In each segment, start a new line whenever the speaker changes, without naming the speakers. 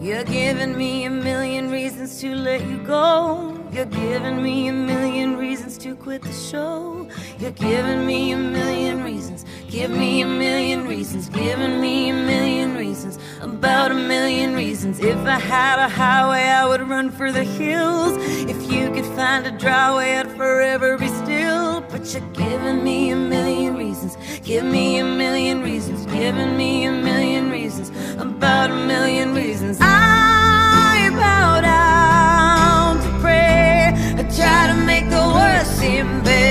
You're giving me a million reasons to let you go. You're giving me a million reasons to quit the show. You're giving me a million reasons. Give me a million reasons. Giving me a million reasons. About a million reasons. If I had a highway, I would run for the hills. If you could find a dry way, I'd forever be. You're giving me a million reasons. Give me a million reasons. Giving me a million reasons. About a million reasons. I bow down to pray. I try to make the worst seem better.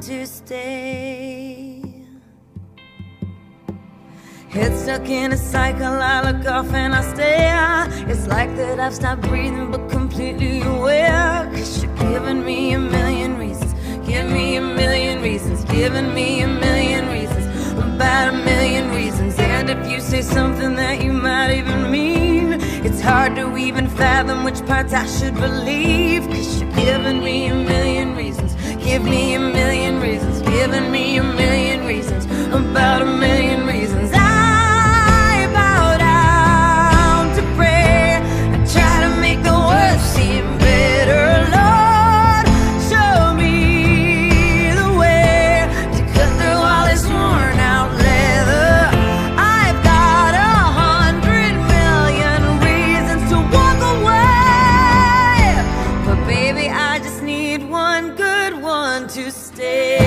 To stay. Head stuck in a cycle, I look off and I stare. It's like that I've stopped breathing, but completely aware. Cause you're giving me a million reasons. Give me a million reasons. Giving me a million reasons. About a million reasons. And if you say something that you might even mean, it's hard to even fathom which parts I should believe. Cause you're giving me a million reasons. Give me a to stay.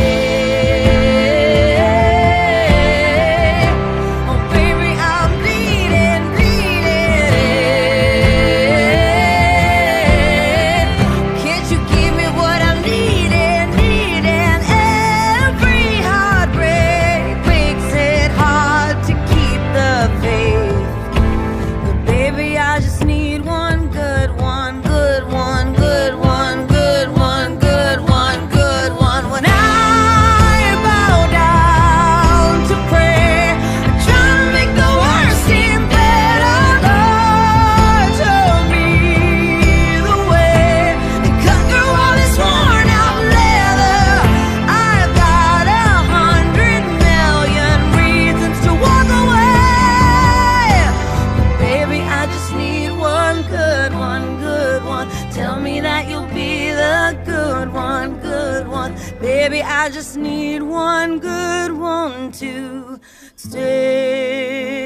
Tell me that you'll be the good one, good one. Baby, I just need one good one to stay.